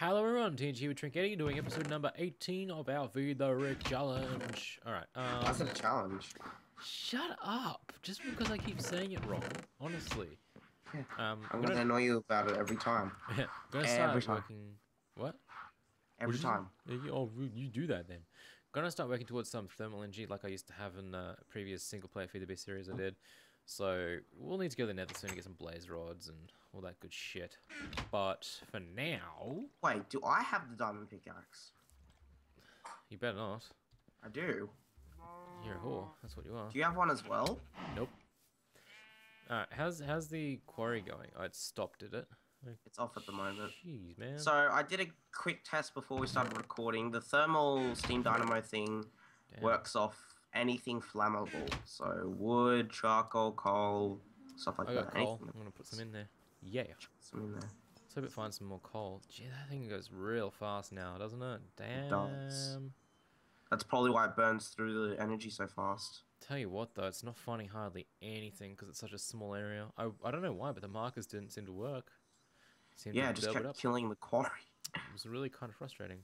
Hello everyone, Teanji with Trinketi doing episode number 18 of our Feed the Rick challenge. Alright, That's um, a challenge. shut up, just because I keep saying it wrong, honestly. Yeah. Um, I'm I'm gonna gonna, annoy you about it every time. yeah, gonna start Every time. working, what? Every What did you- time. You, oh, you- you do that then. Gonna start working towards some thermal energy like I used to have in the previous single player Feed the Beast series I did. So we'll need to go to the nether soon to get some blaze rods and all that good shit. But for now, Wait, do I have the diamond pickaxe? you better not. I do. You're a whore. That's what you are. Do you have one as well? Nope. Alright, how's how's the quarry going? Oh, it stopped, did it? It's off at the moment. Jeez, man. So I did a quick test before we started recording. The thermal steam dynamo thing Damn. works off anything flammable. So wood, charcoal, coal, stuff like I got that. coal. Anything I'm gonna put some in there. Yeah. some in there. Let's hope it finds some more coal. Gee, that thing goes real fast now, doesn't it? Damn. does. That's probably why it burns through the energy so fast. Tell you what though, it's not finding hardly anything because it's such a small area. I, I don't know why, but the markers didn't seem to work. Seemed Yeah, to just it kept killing the quarry. It was really kind of frustrating.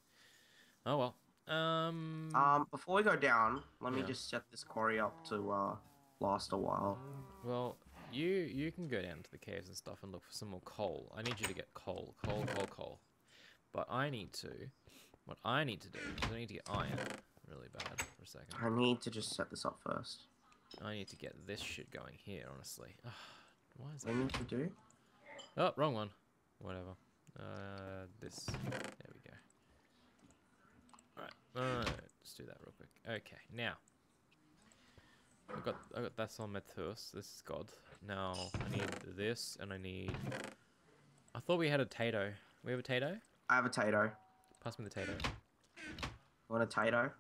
Oh well. Um. Um, before we go down, let me just set this quarry up to uh, last a while. Well, you you can go down to the caves and stuff and look for some more coal. I need you to get coal, coal, coal, coal. But I need to, what I need to do is I need to get iron really bad for a second. I need to just set this up first. I need to get this shit going here, honestly. Ugh, why is that? I need to do? Oh, wrong one. Whatever. Uh, this. There we go. Alright, alright, let's do that real quick. Okay, now. I got I got that's on Methus. This is God. Now I need this and I need I thought we had a tato. We have a tato? I have a tato. Pass me the tato. Want a tato?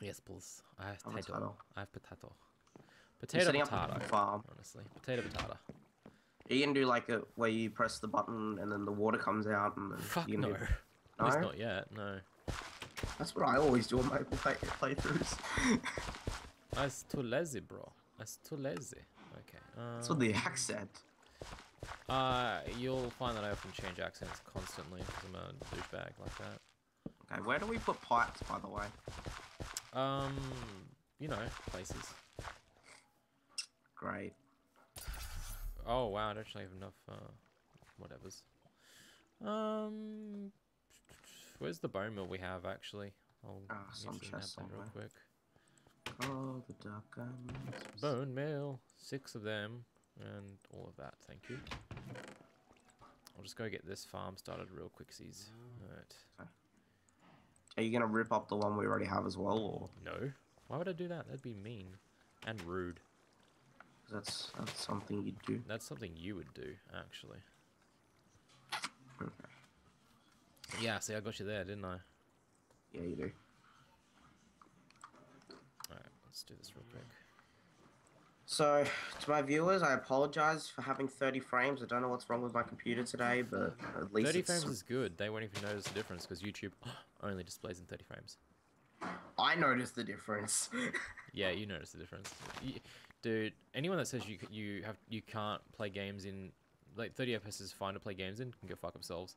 Yes, please. I have Have potato. tato. I have potato. Potato potato. farm. Honestly. Potato potato. You can do like a where you press the button and then the water comes out and then Fuck you can no. do- At least not yet, no. That's what I always do on Maple play playthroughs. I'm too lazy, bro. I'm too lazy. Okay. Uh, That's what the accent. uh, you'll find that I often change accents constantly because I'm a douchebag like that. Okay, where do we put pipes, by the way? Um, you know, places. Great. Oh wow, I don't actually have enough. Uh, whatever's. Um, where's the bone mill we have actually? I'll need some chest that real quick. Oh, the duck onions. Bone mill, six of them, and all of that. Thank you. I'll just go get this farm started real quicksies. Alright. Are you gonna rip up the one we already have as well, or No. Why would I do that? That'd be mean. And rude. that's that's something you'd do? That's something you would do, actually. Okay. Yeah, see, I got you there, didn't I? Yeah, you do. Let's do this real quick. So, to my viewers, I apologize for having 30 frames. I don't know what's wrong with my computer today, but at least 30 it's... frames is good. They won't even notice the difference because YouTube only displays in 30 frames. I noticed the difference. Yeah, you notice the difference. Y dude, anyone that says you you have you can't play games in like 30 FPS is fine to play games in can go fuck themselves.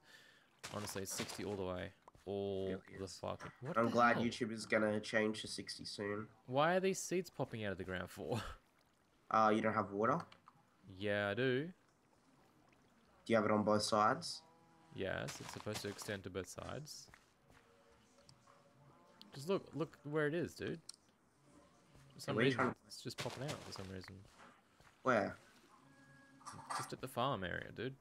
Honestly, it's 60 all the way. All the fucking. What I'm the glad hell? YouTube is gonna change to 60 soon. Why are these seeds popping out of the ground for? Uh, you don't have water? yeah, I do. Do you have it on both sides? Yes, it's supposed to extend to both sides. Just look, look where it is, dude. For some are reason, trying it's just popping out for some reason. Where? Just at the farm area, dude.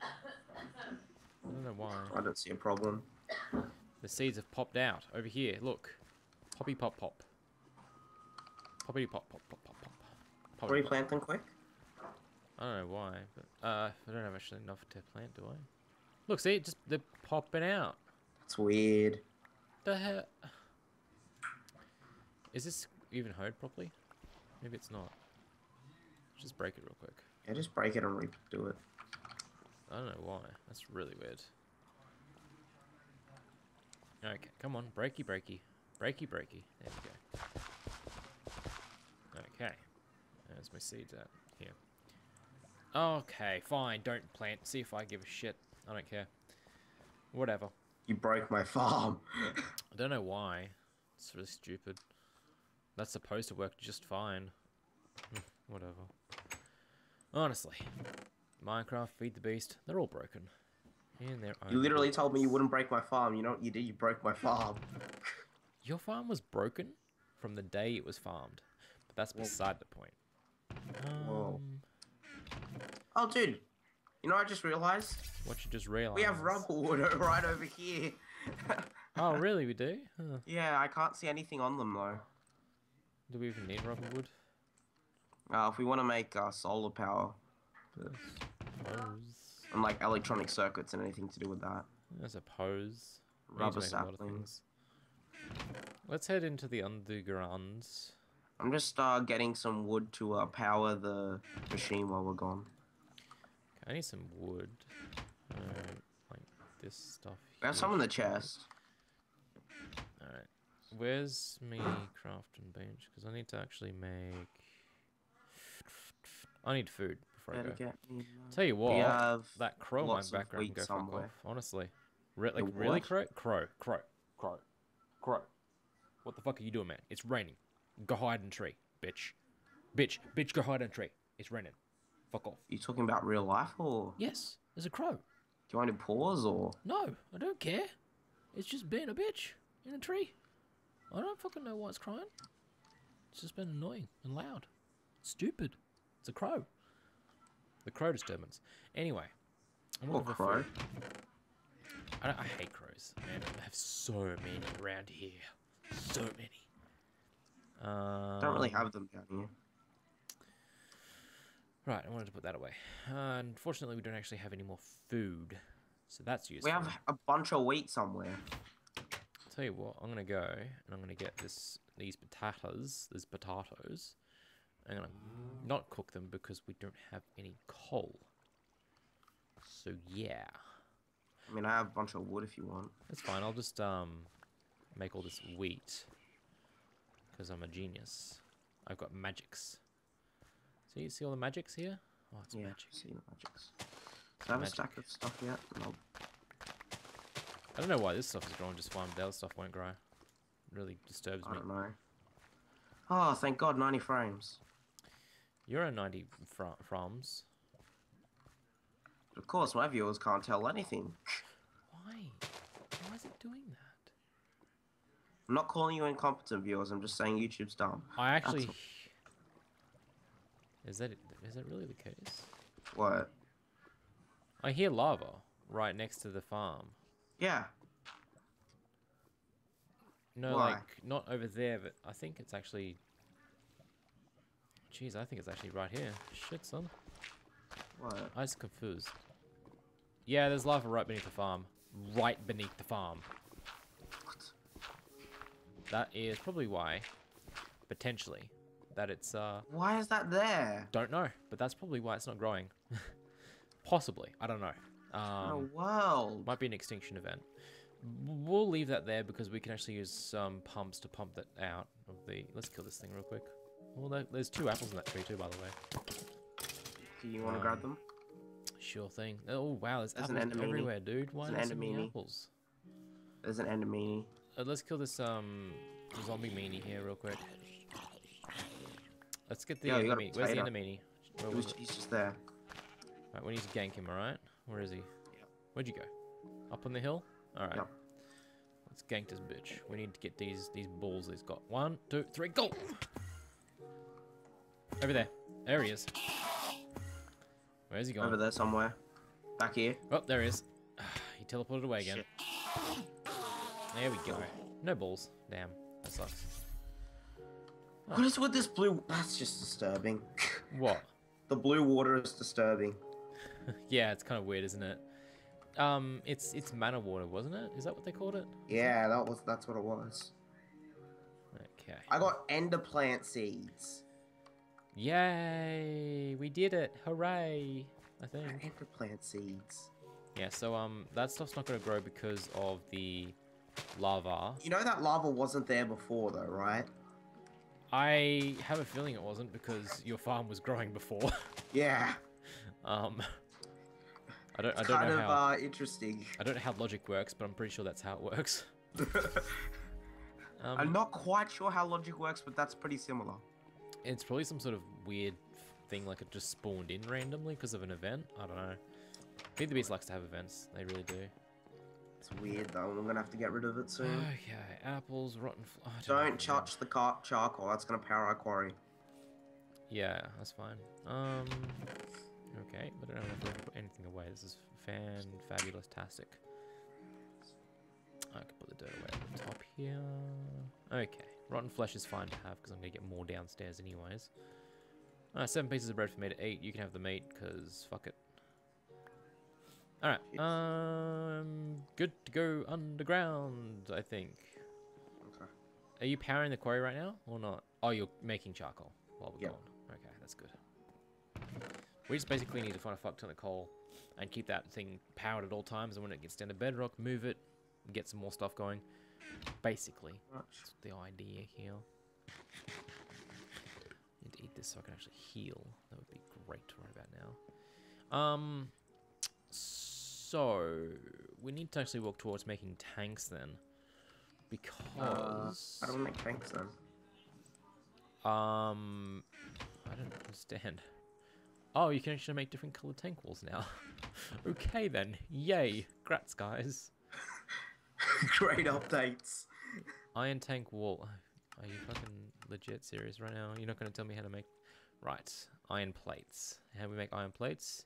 I don't know why. I don't see a problem. The seeds have popped out over here. Look, poppy pop pop. Poppy pop pop pop pop pop. Poppy pop. Replant them quick? I don't know why, but uh, I don't have actually enough to plant, do I? Look, see, it just they're popping out. It's weird. The hell? Is this even hoed properly? Maybe it's not. Just break it real quick. Yeah, just break it and redo it. I don't know why. That's really weird. Okay, come on, breaky, breaky, breaky, breaky. There we go. Okay, there's my seeds at here. Okay, fine. Don't plant. See if I give a shit. I don't care. Whatever. You broke my farm. I don't know why. It's really stupid. That's supposed to work just fine. Whatever. Honestly, Minecraft, Feed the Beast, they're all broken. In their own. you literally told me you wouldn't break my farm. You know what you did? You broke my farm. Your farm was broken from the day it was farmed. But that's Well- beside the point. Whoa. Um, Oh, dude. You know, I just realized what you just realized. we have rubber wood right over here. Oh, really? We do? Huh. yeah, I can't see anything on them though. Do we even need rubber wood? Uh, if we want to make uh, solar power And like electronic circuits and anything to do with that, I suppose. We need to rubber make a lot of saplings. Let's head into the undergrounds. I'm just uh, getting some wood to uh, power the machine while we're gone. Okay, I need some wood. Uh, like this stuff. We have some in the chest. Alright. Where's me craft and bench? Because I need to actually make. I need food before I Better go. get me. Tell you what, We have that crow in my background can wheat go fuck somewhere. off. Honestly, Re- like The really crow, crow, crow, crow, crow. What the fuck are you doing, man? It's raining. Go hide in a tree, bitch. Bitch, bitch, go hide in a tree. It's raining. Fuck off. you talking about real life or Yes, there's a crow. Do you want to pause or? No, I don't care. It's just being a bitch in a tree. I don't fucking know why it's crying. It's just been annoying and loud. Stupid. It's a crow. The crow disturbance. Anyway. I'm for crow? I, don't- I hate crows, man. I have so many around here. So many. Um, Don't really have them down here. Right, I wanted to put that away. Uh, unfortunately, we don't actually have any more food. So that's useful. We have a bunch of wheat somewhere. Tell you what, I'm gonna go and I'm gonna get this these potatoes, these potatoes. I'm gonna not cook them because we don't have any coal. So yeah, I mean, I have a bunch of wood if you want. that's fine. I'll just um make all this wheat because I'm a genius. I've got magics. See, you see all the magics here? Oh, it's yeah, magic. see the magics. So I have Magic. a stack of stuff yet? No. I don't know why this stuff is growing just fine, but the other stuff won't grow. It really disturbs I me. don't know. Oh, thank God, 90 frames. You're on 90 fr- frames. Of course, my viewers can't tell anything. Why? Why is it doing that? I'm not calling you incompetent viewers. I'm just saying YouTube's dumb. I actually. Is that is that really the case? What? I hear lava right next to the farm. Yeah. No, Why? like not over there, but I think it's actually. Jeez, I think it's actually right here. Shit, son. What? I was confused. Yeah, there's lava right beneath the farm. Right beneath the farm. What? That is probably why, potentially, that it's uh. Why is that there? Don't know, but that's probably why it's not growing. Possibly, I don't know. oh, wow. might be an extinction event. We'll leave that there because we can actually use some pumps to pump that out of the. Let's kill this thing real quick. Well, there, there's two apples in that tree too, by the way. Do you want to um, grab them? Sure thing. Oh wow, there's, There's an apples everywhere, dude. Why There's an there so many endermini. apples? There's an endermini. Uh, let's kill this um zombie meanie here real quick. Let's get the Yo, you got endermini. Where's the endermini? Where was he's just there. Right, we need to gank him, alright? Where is he? Where'd you go? Up on the hill? Alright. Yep. Let's gank this bitch. We need to get these these balls he's got. One, two, three, go! Over there. There he is. Where's he going? Over there somewhere. Back here. Oh, there he is. he teleported away again. Shit. There we go. No balls. Damn. That sucks. What is with this blue? That's just disturbing. What? the blue water is disturbing. yeah, it's kind of weird, isn't it? Um, it's it's mana water, wasn't it? Is that what they called it? Yeah, that was that's what it was. Okay. I got ender plant seeds. Yay! We did it! Hooray! I think. Ender plant seeds. Yeah. So um, that stuff's not gonna grow because of the lava. You know that lava wasn't there before though, right? I have a feeling it wasn't because your farm was growing before. Yeah. um. I don't. I don't kind know of how. uh, interesting. I don't know how logic works, but I'm pretty sure that's how it works. Um, I'm not quite sure how logic works, but that's pretty similar. It's probably some sort of weird thing, like it just spawned in randomly because of an event. I don't know. Feed the Beast likes to have events. They really do. It's weird though. I'm gonna have to get rid of it soon. Okay, apples, rotten. Don't Don't touch the car- charcoal. That's gonna power our quarry. Yeah, that's fine. Um. Okay, but I don't have to put anything away. This is fan fabulous tastic. I can put the dirt away at the top here. Okay, rotten flesh is fine to have because I'm gonna get more downstairs anyways. Uh, seven pieces of bread for me to eat. You can have the meat because fuck it. All right. Um, good to go underground. I think. Okay. Are you powering the quarry right now or not? Oh, you're making charcoal while we're Yep. gone. Okay, that's good. We just basically need to find a fuck ton of coal and keep that thing powered at all times. And when it gets down to bedrock, move it, and get some more stuff going. Basically, that's the idea here. I Need to eat this so I can actually heal. That would be great right about now. Um, so we need to actually walk towards making tanks then, because Uh, I don't make tanks then. um, I don't understand. Oh, you can actually make different colored tank walls now. okay then, yay, grats guys. Great updates. Iron tank wall. Are you fucking legit serious right now? You're not going to tell me how to make... Right. Iron plates. How do we make iron plates?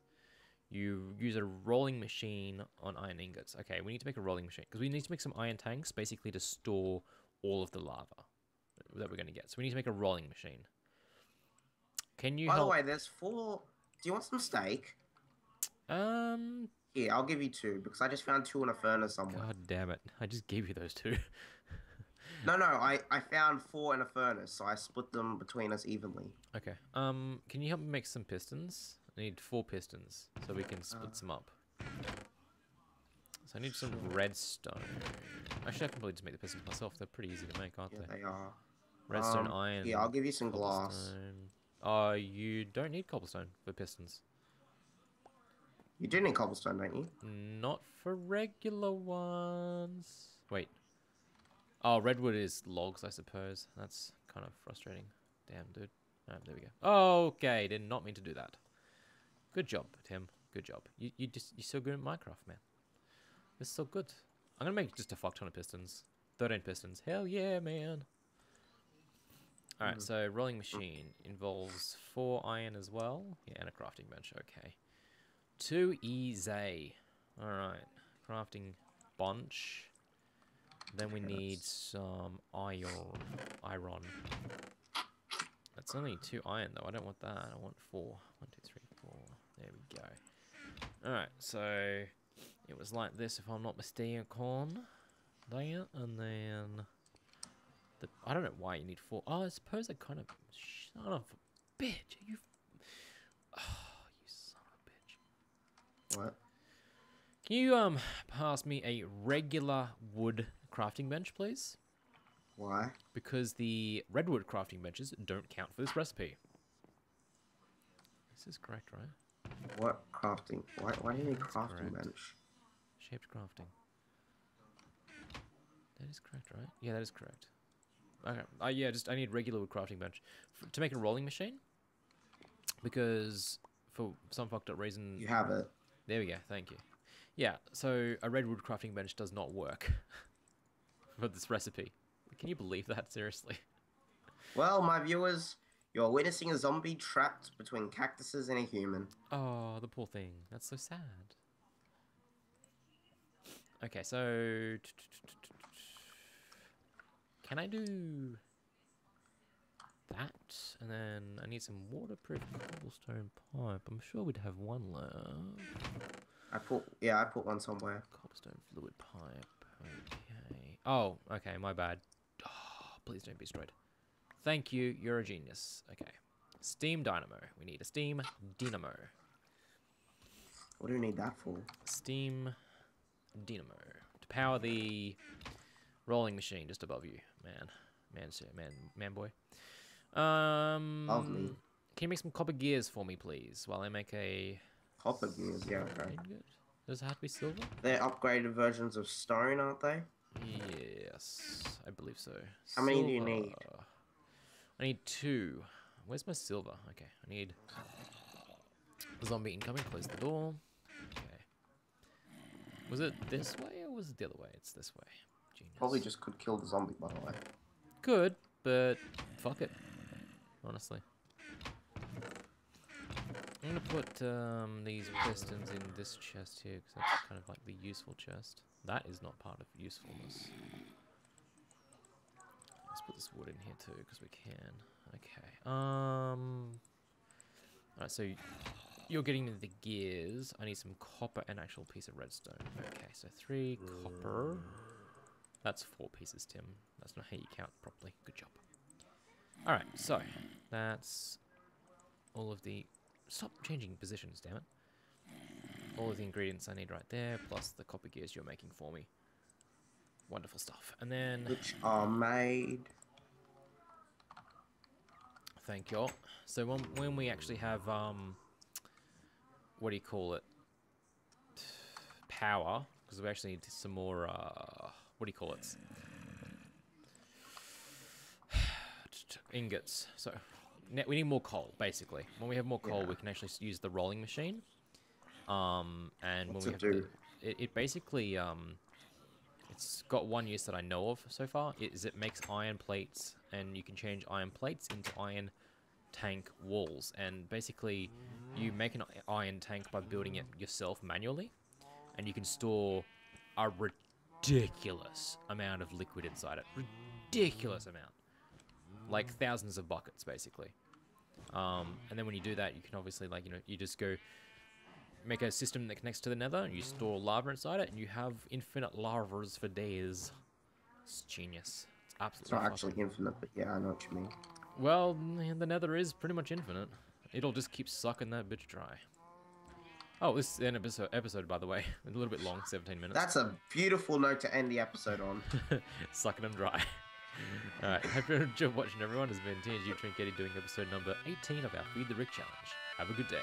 You use a rolling machine on iron ingots. Okay, we need to make a rolling machine. Because we need to make some iron tanks, basically, to store all of the lava that we're going to get. So we need to make a rolling machine. Can you By the help? way, there's four. Do you want some steak? Um, Here, I'll give you two because I just found two in a furnace somewhere. God damn it. I just gave you those two. No, no, I, I found four in a furnace, so I split them between us evenly. Okay. Um, can you help me make some pistons? I need four pistons so we can split Uh, some up. So I need some sure. redstone. Actually, I can probably just make the pistons myself. They're pretty easy to make, aren't Yeah, they? they are. Redstone, Um, iron. Yeah, I'll give you some glass. Uh, you don't need cobblestone for pistons. You do need cobblestone, don't you? Not for regular ones. Wait. Oh, redwood is logs, I suppose. That's kind of frustrating. Damn, dude. There we go. Okay, did not mean to do that. Good job, Tim. Good job. You you just you're so good at Minecraft, man. It's so good. I'm gonna make just a fuck ton of pistons. Thirteen pistons. Hell yeah, man. All right, Mm. so rolling machine involves four iron as well. Yeah, and a crafting bench. Okay. Too easy. All right, crafting bunch. Then we need some iron. Iron. That's only two iron though. I don't want that. I want four. One, two, three, four. There we go. All right, so it was like this, if I'm not mistaken. Corn. There, and then the I don't know why you need four. Oh, I suppose I kind of of a bitch. You, oh, you son of a bitch. What? Can you um pass me a regular wood crafting bench, please? Why? Because the redwood crafting benches don't count for this recipe. This is correct, right? What crafting? Why, why do you need That's crafting correct. bench? Shaped crafting. That is correct, right? Yeah, that is correct. Okay. Uh, yeah, just I need regular wood crafting bench to make a rolling machine. Because for some fucked up reason, You have it. There we go. Thank you. Yeah, so a redwood crafting bench does not work for this recipe. Can you believe that? Seriously. Well, my viewers, you're witnessing a zombie trapped between cactuses and a human. Oh, the poor thing. That's so sad. Okay, so can I do that? And then I need some waterproof cobblestone pipe. I'm sure we'd have one left. I put, yeah, I put one somewhere. Cobblestone fluid pipe. Okay. Oh, okay, my bad. Oh, please don't be destroyed. Thank you, you're a genius. Okay. Steam dynamo. We need a steam dynamo. What do we need that for? Steam dynamo to power the rolling machine just above you, man, man, man, man, boy. Um, me. Can you make some copper gears for me, please, while I make a Copper gears, yeah, okay. ingot? Does it have to be silver? They're upgraded versions of stone, aren't they? Yes, I believe so. How many do you need? I need two. Where's my silver? Okay, I need zombie incoming. Close the door. Okay. Was it this way or was it the other way? It's this way. Genius. Probably just could kill the zombie, by the way. Good, but fuck it. Honestly. I'm gonna put um, these pistons in this chest here because that's kind of like the useful chest. That is not part of usefulness. Let's put this wood in here too because we can. Okay. Um. Alright, so you're getting me the gears. I need some copper and actual piece of redstone. Okay, so three copper. That's four pieces, Tim. That's not how you count properly. Good job. Alright, so that's all of the. Stop changing positions, damn it. All of the ingredients I need right there, plus the copper gears you're making for me. Wonderful stuff. And then, Which are made. thank you. So when, when we actually have, um, what do you call it? Power, because we actually need some more, uh, what do you call it? Ingots. So we need more coal, basically. When we have more coal, Yeah. we can actually use the rolling machine. Um, and What's when it we have do? The, it, it basically um, it's got one use that I know of so far. Is it makes iron plates, and you can change iron plates into iron tank walls. And basically, you make an iron tank by building it yourself manually, and you can store a ridiculous amount of liquid inside it. Ridiculous amount, like thousands of buckets, basically. Um, and then when you do that, you can obviously like you know you just go make a system that connects to the nether and you store lava inside it and you have infinite lavas for days. It's genius. It's absolutely It's not actually infinite, but yeah, I know what you mean. Well, the nether is pretty much infinite. It'll just keep sucking that bitch dry. Oh, this is an episode, episode by the way. A little bit long, 17 minutes. That's a beautiful note to end the episode on. sucking them dry. Alright, hope you enjoyed watching everyone. This has been Teanji Trinketi doing episode number 18 of our Feed the Rick challenge. Have a good day.